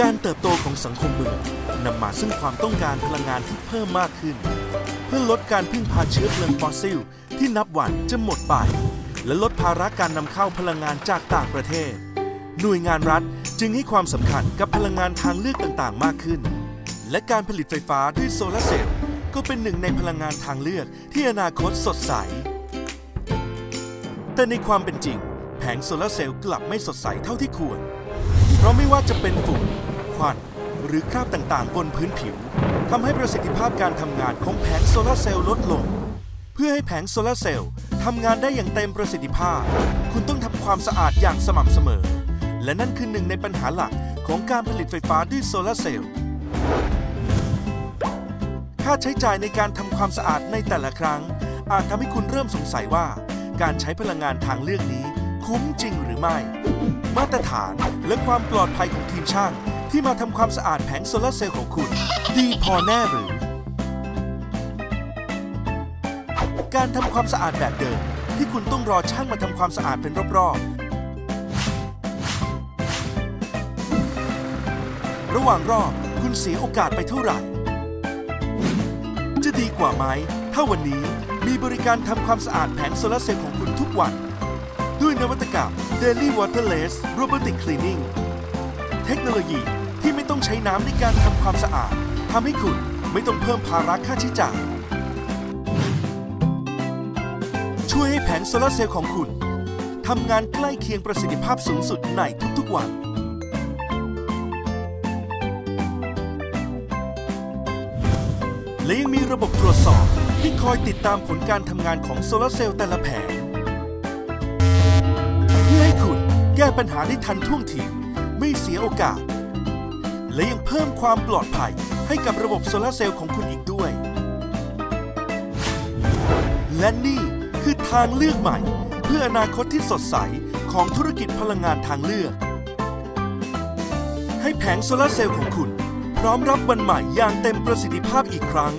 การเติบโตของสังคมเมืองนำมาซึ่งความต้องการพลังงานที่เพิ่มมากขึ้น เพื่อลดการพึ่งพาเชื้อเพลิงฟอสซิล ที่นับวันจะหมดไป และลดภาระการนำเข้าพลังงานจากต่างประเทศ หน่วยงานรัฐจึงให้ความสำคัญกับพลังงานทางเลือกต่างๆ มากขึ้น และการผลิตไฟฟ้าด้วยโซลาร์เซลล์ก็เป็นหนึ่งในพลังงานทางเลือกที่อนาคตสดใส แต่ในความเป็นจริง แผงโซลาร์เซลล์กลับไม่สดใสเท่าที่ควร ราะไม่ว่าจะเป็นฝุ่นควันหรือคราบต่างๆ บนพื้นผิวทำให้ประสิทธิภาพการทำงานของแผงโซลาร์เซลล์ลดลง เพื่อให้แผงโซลาร์เซลล์ทำงานได้อย่างเต็มประสิทธิภาพ คุณต้องทำความสะอาดอย่างสม่ำเสมอ และนั่นคือหนึ่งในปัญหาหลักของการผลิตไฟฟ้าด้วยโซลาร์เซลล์ค่าใช้จ่ายในการทำความสะอาดในแต่ละครั้ง อาจทำให้คุณเริ่มสงสัยว่า การใช้พลังงานทางเลือกนี้ คุ้มจริงหรือไม่ มาตรฐาน และความปลอดภัยของทีมช่าง ที่มาทำความสะอาดแผงโซลาร์เซลล์ของคุณ ดีพอแน่หรือ การทำความสะอาดแบบเดิม ที่คุณต้องรอช่างมาทำความสะอาดเป็นรอบๆ ระหว่างรอบคุณเสียโอกาสไปเท่าไหร่ จะดีกว่าไหมถ้าวันนี้มีบริการทำความสะอาดแผงโซลาร์เซลล์ของคุณทุกวัน ด้วยนวัตกรรม Daily Waterless Robotic Cleaning เทคโนโลยีที่ไม่ต้องใช้น้ำในการทำความสะอาดทำให้คุณไม่ต้องเพิ่มภาระค่าใช้จ่าย ช่วยให้แผงโซลาร์เซลล์ของคุณทำงานใกล้เคียงประสิทธิภาพสูงสุดในทุกๆวัน และยังมีระบบตรวจสอบที่คอยติดตามผลการทำงานของโซลาร์เซลล์แต่ละแผง แก้ปัญหาได้ทันท่วงทีไม่เสียโอกาส และยังเพิ่มความปลอดภัยให้กับระบบโซลาร์เซลล์ของคุณอีกด้วย และนี่คือทางเลือกใหม่ เพื่ออนาคตที่สดใสของธุรกิจพลังงานทางเลือก ให้แผงโซลาร์เซลล์ของคุณ พร้อมรับวันใหม่อย่างเต็มประสิทธิภาพอีกครั้ง